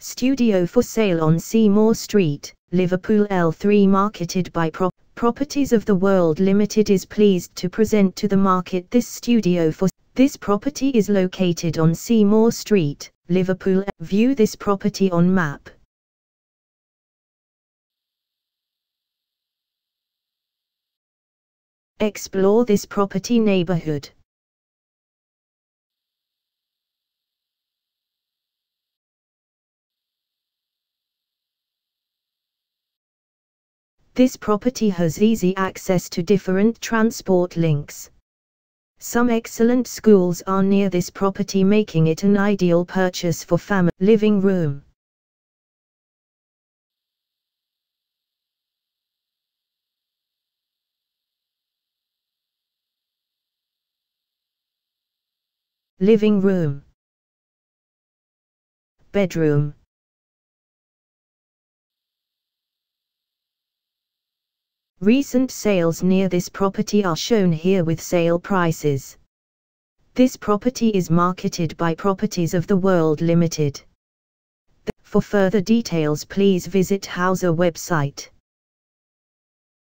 Studio for sale on Seymour Street, Liverpool L3 marketed by Pro Properties of the World Limited is pleased to present to the market this studio for this property is located on Seymour Street, Liverpool. View this property on map. Explore this property neighborhood. This property has easy access to different transport links. Some excellent schools are near this property making it an ideal purchase for family living room. Living room Bedroom Recent sales near this property are shown here with sale prices. This property is marketed by Properties of the World Limited. For further details please visit Houser website.